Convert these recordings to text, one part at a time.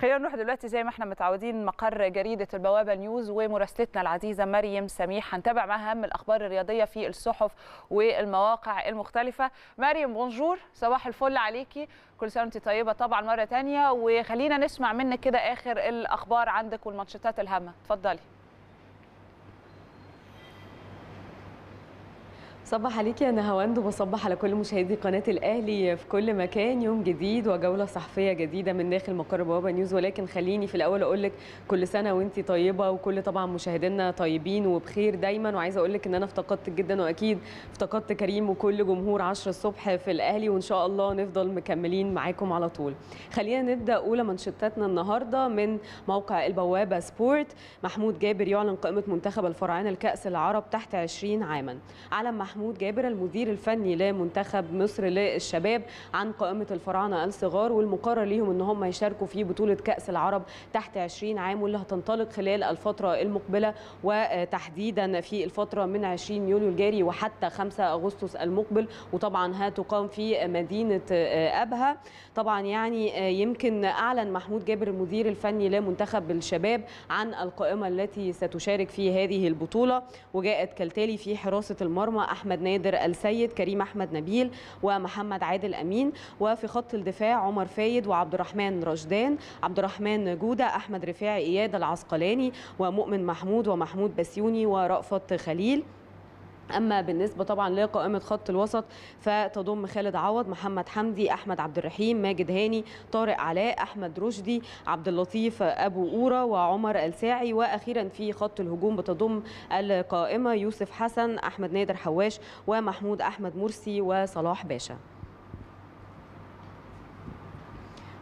خلينا نروح دلوقتي زي ما إحنا متعودين مقر جريدة البوابة نيوز ومراسلتنا العزيزة مريم سميح. هنتابع معاها أهم الأخبار الرياضية في الصحف والمواقع المختلفة. مريم بونجور صباح الفل عليكي. كل سنة وانت طيبة طبعا مرة تانية. وخلينا نسمع منك كده آخر الأخبار عندك والماتشات الهامة. اتفضلي. صبح عليكي يا نهاوند وبصبح على كل مشاهدي قناة الأهلي في كل مكان. يوم جديد وجولة صحفية جديدة من داخل مقر بوابة نيوز. ولكن خليني في الأول أقول لك كل سنة وانت طيبة وكل طبعا مشاهدينا طيبين وبخير دايما. وعايزة أقول لك إن أنا افتقدتك جدا وأكيد افتقدت كريم وكل جمهور 10 الصبح في الأهلي. وإن شاء الله نفضل مكملين معاكم على طول. خلينا نبدأ أولى منشطاتنا النهارده من موقع البوابة سبورت. محمود جابر يعلن قائمة منتخب الفراعنة لكأس العرب تحت 20 عاما. علم محمود محمود جابر المدير الفني لمنتخب مصر للشباب عن قائمة الفراعنة الصغار والمقرر ليهم إن هم يشاركوا في بطولة كأس العرب تحت 20 عام واللي هتنطلق خلال الفترة المقبلة وتحديدا في الفترة من 20 يوليو الجاري وحتى 5 أغسطس المقبل. وطبعا هتقام في مدينة أبها. طبعا يعني يمكن أعلن محمود جابر المدير الفني لمنتخب الشباب عن القائمة التي ستشارك في هذه البطولة. وجاءت كالتالي في حراسة المرمى أحمد أحمد نادر السيد كريم أحمد نبيل ومحمد عادل أمين وفي خط الدفاع عمر فايد وعبد الرحمن رشدان عبد الرحمن جودة أحمد رفاعي إياد العسقلاني ومؤمن محمود ومحمود بسيوني ورأفت خليل. أما بالنسبة طبعا لقائمة خط الوسط فتضم خالد عوض محمد حمدي أحمد عبد الرحيم ماجد هاني طارق علاء أحمد رشدي عبد اللطيف أبو قورة وعمر الساعي. وأخيرا في خط الهجوم بتضم القائمة يوسف حسن أحمد نادر حواش ومحمود أحمد مرسي وصلاح باشا.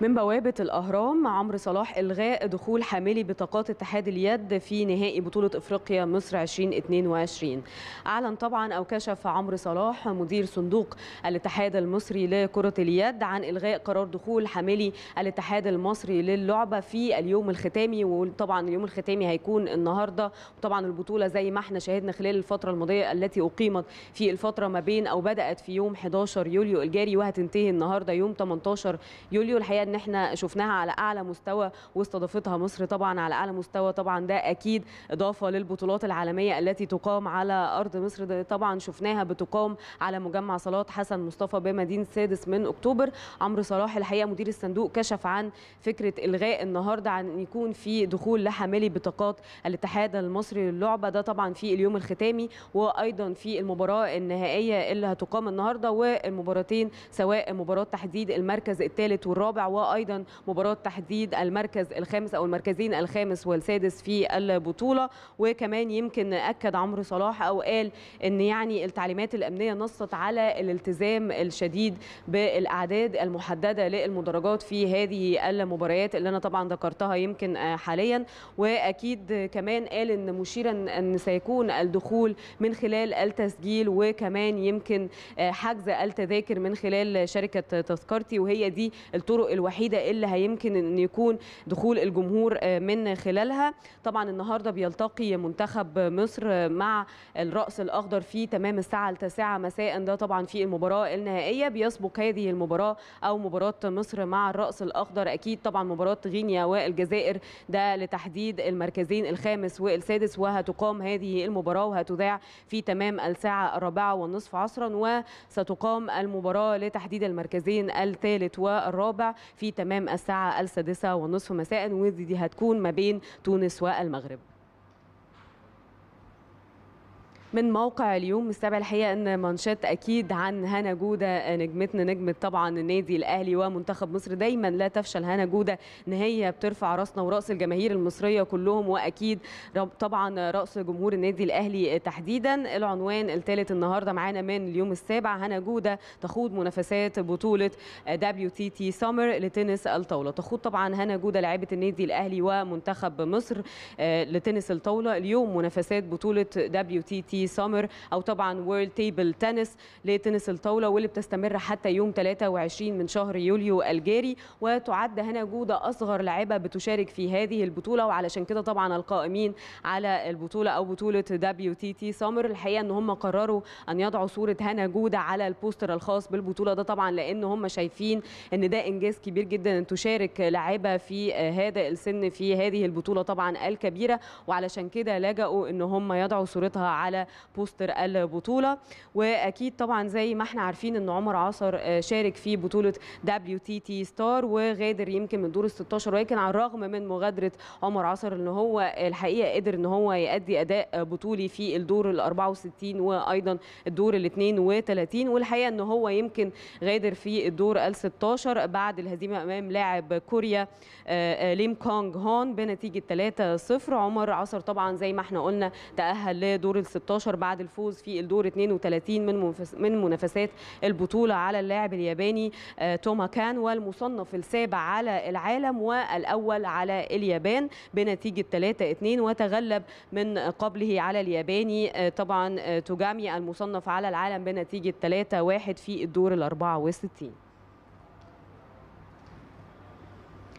من بوابة الأهرام عمرو صلاح إلغاء دخول حاملي بطاقات اتحاد اليد في نهائي بطولة إفريقيا مصر 2022 أعلن طبعا أو كشف عمرو صلاح مدير صندوق الاتحاد المصري لكرة اليد عن إلغاء قرار دخول حاملي الاتحاد المصري للعبة في اليوم الختامي وطبعا اليوم الختامي هيكون النهاردة. وطبعا البطولة زي ما إحنا شاهدنا خلال الفترة الماضية التي أقيمت في الفترة ما بين أو بدأت في يوم 11 يوليو الجاري وهتنتهي النهاردة يوم 18 يوليو. الحقيقة إن إحنا شفناها على أعلى مستوى واستضافتها مصر طبعا على أعلى مستوى طبعا. ده أكيد إضافة للبطولات العالمية التي تقام على أرض مصر. ده طبعا شفناها بتقام على مجمع صالات حسن مصطفى بمدينة السادس من أكتوبر. عمرو صلاح الحقيقة مدير الصندوق كشف عن فكرة إلغاء النهارده عن يكون في دخول لحاملي بطاقات الاتحاد المصري للعبة. ده طبعا في اليوم الختامي وأيضا في المباراة النهائية اللي هتقام النهارده والمباراتين سواء مباراة تحديد المركز الثالث والرابع وأيضا مباراة تحديد المركز الخامس أو المركزين الخامس والسادس في البطولة. وكمان يمكن أكد عمرو صلاح أو قال إن يعني التعليمات الأمنية نصت على الالتزام الشديد بالأعداد المحددة للمدرجات في هذه المباريات اللي أنا طبعا ذكرتها يمكن حاليا. وأكيد كمان قال إن مشيرا إن سيكون الدخول من خلال التسجيل وكمان يمكن حجز التذاكر من خلال شركة تذكرتي. وهي دي الطرق الوحيده اللي هيمكن إن يكون دخول الجمهور من خلالها. طبعا النهارده بيلتقي منتخب مصر مع الرأس الأخضر في تمام الساعة التاسعة مساء. ده طبعا في المباراة النهائية. بيسبق هذه المباراة أو مباراة مصر مع الرأس الأخضر. أكيد طبعا مباراة غينيا والجزائر ده لتحديد المركزين الخامس والسادس. وهتقام هذه المباراة وهتذاع في تمام الساعة الرابعه والنصف عصرا. وستقام المباراة لتحديد المركزين الثالث والرابع في تمام الساعة السادسة والنصف مساء ودي هتكون ما بين تونس والمغرب. من موقع اليوم السابع الحقيقة إن مانشات أكيد عن هنا جودة نجمتنا نجمة طبعا النادي الأهلي ومنتخب مصر. دايما لا تفشل هنا جودة ان هي بترفع راسنا ورأس الجماهير المصرية كلهم. وأكيد طبعا رأس جمهور النادي الأهلي تحديدا العنوان الثالث النهارده معانا من اليوم السابع. هنا جودة تخوض منافسات بطولة دبليو تي تي سمر لتنس الطاولة. تخوض طبعا هنا جودة لاعبه النادي الأهلي ومنتخب مصر لتنس الطاولة. اليوم منافسات بطولة WTTT Summer أو طبعا World Table Tennis لتنس الطاولة واللي بتستمر حتى يوم 23 من شهر يوليو الجاري. وتعد هنا جودة أصغر لاعبة بتشارك في هذه البطولة. وعلشان كده طبعا القائمين على البطولة أو بطولة WTT Summer الحقيقة إن هم قرروا أن يضعوا صورة هنا جودة على البوستر الخاص بالبطولة ده طبعا لأن هم شايفين إن ده إنجاز كبير جدا أن تشارك لاعبة في هذا السن في هذه البطولة طبعا الكبيرة. وعلشان كده لجأوا إن هم يضعوا صورتها على بوستر البطولة. وأكيد طبعا زي ما إحنا عارفين إن عمر عصر شارك في بطولة WTT Star وغادر يمكن من دور ال 16 ولكن على الرغم من مغادرة عمر عصر إن هو الحقيقة قدر إن هو يؤدي أداء بطولي في الدور ال 64 وأيضا الدور ال 32 والحقيقة إن هو يمكن غادر في الدور ال 16 بعد الهزيمة أمام لاعب كوريا ليم كونغ هون بنتيجة 3-0 عمر عصر طبعا زي ما إحنا قلنا تأهل لدور ال 16 بعد الفوز في الدور 32 من من منافسات البطولة على اللاعب الياباني توما كان والمصنف السابع على العالم والأول على اليابان بنتيجة 3-2 وتغلب من قبله على الياباني طبعا توجامي المصنف على العالم بنتيجة 3-1 في الدور ال 64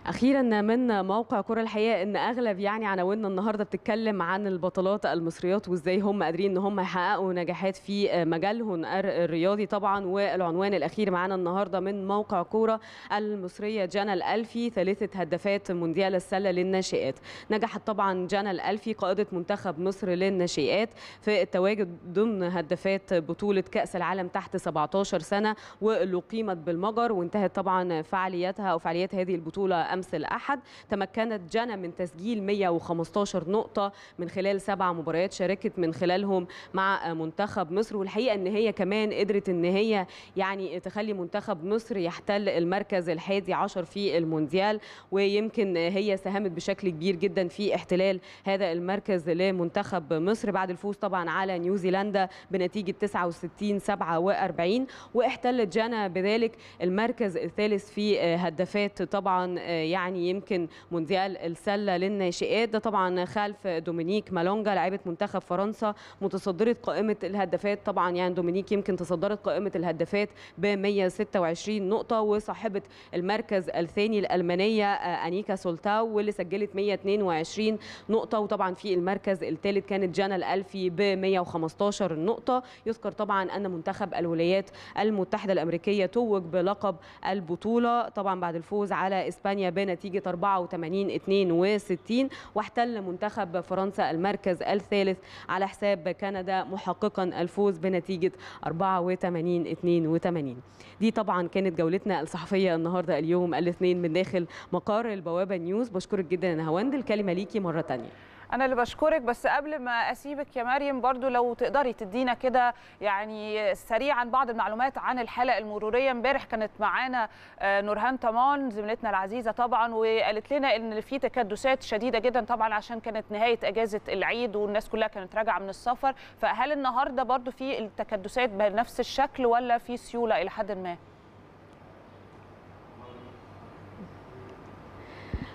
أخيرا من موقع كرة الحقيقة إن أغلب يعني عناويننا النهارده بتتكلم عن البطلات المصريات وإزاي هم قادرين إن هم يحققوا نجاحات في مجالهم الرياضي طبعا. والعنوان الأخير معانا النهارده من موقع كوره المصرية جانا الالفي ثالثة هدافات مونديال السلة للناشئات. نجحت طبعا جانا الالفي قائدة منتخب مصر للناشئات في التواجد ضمن هدافات بطولة كأس العالم تحت 17 سنة واللي قيمت بالمجر وانتهت طبعا فعالياتها أو فعاليات هذه البطولة أمس الأحد تمكنت جانا من تسجيل 115 نقطة من خلال سبع مباريات شاركت من خلالهم مع منتخب مصر والحقيقة إن هي كمان قدرت إن هي يعني تخلي منتخب مصر يحتل المركز الحادي عشر في المونديال ويمكن هي ساهمت بشكل كبير جدا في احتلال هذا المركز لمنتخب مصر بعد الفوز طبعا على نيوزيلندا بنتيجة 69 47 واحتلت جانا بذلك المركز الثالث في هدافات طبعا يعني يمكن مونديال السلة للناشئات. ده طبعا خلف دومينيك مالونجا لاعبه منتخب فرنسا متصدرة قائمة الهدافات. طبعا يعني دومينيك يمكن تصدرت قائمة الهدافات ب 126 نقطة وصاحبة المركز الثاني الألمانية أنيكا سولتاو واللي سجلت 122 نقطة. وطبعا في المركز الثالث كانت جانا الألفي ب 115 نقطة. يذكر طبعا أن منتخب الولايات المتحدة الأمريكية توج بلقب البطولة. طبعا بعد الفوز على إسبانيا بنتيجة 84 62 واحتل منتخب فرنسا المركز الثالث. على حساب كندا محققا الفوز بنتيجة 84 82 دي طبعا كانت جولتنا الصحفية النهارده اليوم الاثنين من داخل مقر البوابة نيوز. بشكرك جدا يا نهاوند. الكلمة ليكي مرة ثانية أنا اللي بشكرك بس قبل ما أسيبك يا مريم برضو لو تقدري تدينا كده يعني سريعا بعض المعلومات عن الحلقة المرورية امبارح كانت معانا نورهان طمان زميلتنا العزيزة طبعا وقالت لنا إن في تكدسات شديدة جدا طبعا عشان كانت نهاية أجازة العيد والناس كلها كانت راجعة من السفر فهل النهارده برضو في التكدسات بنفس الشكل ولا في سيولة إلى حد ما؟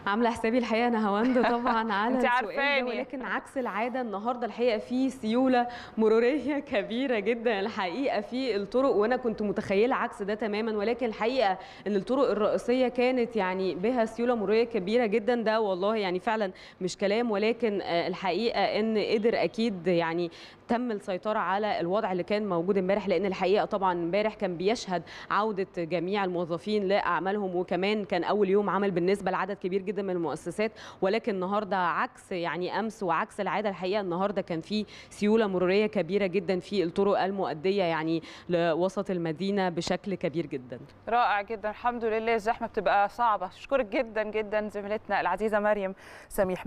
عاملة حسابي الحقيقة أنا هوند طبعا على انت ده عارفاني. ولكن عكس العادة النهارده الحقيقة في سيولة مرورية كبيرة جدا. الحقيقة في الطرق وأنا كنت متخيلة عكس ده تماما. ولكن الحقيقة إن الطرق الرئيسية كانت يعني بها سيولة مرورية كبيرة جدا ده والله يعني فعلا مش كلام. ولكن الحقيقة إن قدر أكيد يعني تم السيطرة على الوضع اللي كان موجود امبارح. لأن الحقيقة طبعا امبارح كان بيشهد عودة جميع الموظفين لأعمالهم. وكمان كان أول يوم عمل بالنسبة لعدد كبير جدا. من المؤسسات ولكن النهارده عكس يعني أمس وعكس العادة الحقيقة النهارده كان في سيولة مرورية كبيرة جدا في الطرق المؤدية يعني لوسط المدينة بشكل كبير جدا. رائع جدا الحمد لله الزحمة بتبقى صعبة. اشكرك جدا جدا زميلتنا العزيزة مريم سميح.